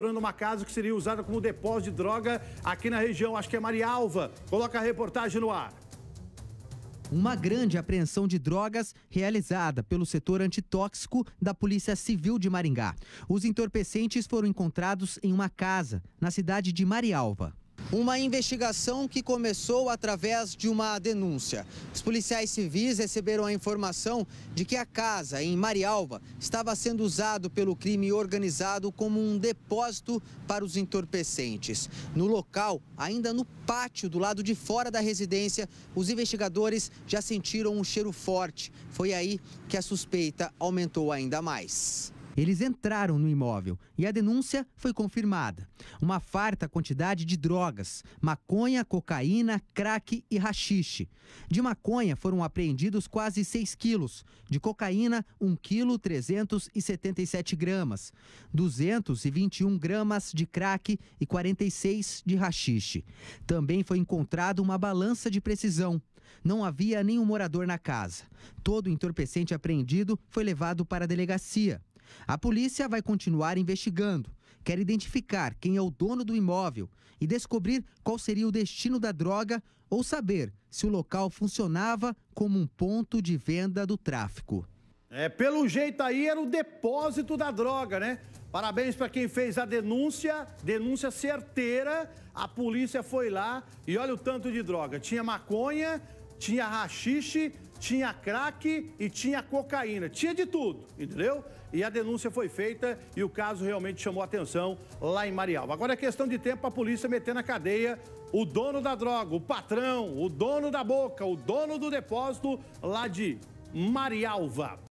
uma casa que seria usada como depósito de droga aqui na região, acho que é Marialva. Coloca a reportagem no ar. Uma grande apreensão de drogas realizada pelo setor antitóxico da Polícia Civil de Maringá. Os entorpecentes foram encontrados em uma casa na cidade de Marialva. Uma investigação que começou através de uma denúncia. Os policiais civis receberam a informação de que a casa em Marialva estava sendo usado pelo crime organizado como um depósito para os entorpecentes. No local, ainda no pátio do lado de fora da residência, os investigadores já sentiram um cheiro forte. Foi aí que a suspeita aumentou ainda mais. Eles entraram no imóvel e a denúncia foi confirmada. Uma farta quantidade de drogas: maconha, cocaína, crack e rachixe. De maconha foram apreendidos quase 6 quilos. De cocaína, 1 quilo 377 gramas. 221 gramas de crack e 46 de rachixe. Também foi encontrado uma balança de precisão. Não havia nenhum morador na casa. Todo o entorpecente apreendido foi levado para a delegacia. A polícia vai continuar investigando. Quer identificar quem é o dono do imóvel e descobrir qual seria o destino da droga ou saber se o local funcionava como um ponto de venda do tráfico. É, pelo jeito aí era o depósito da droga, né? Parabéns para quem fez a denúncia, denúncia certeira. A polícia foi lá e olha o tanto de droga. Tinha maconha, tinha rachixe, tinha crack e tinha cocaína. Tinha de tudo, entendeu? E a denúncia foi feita e o caso realmente chamou atenção lá em Marialva. Agora é questão de tempo a polícia meter na cadeia o dono da droga, o patrão, o dono da boca, o dono do depósito lá de Marialva.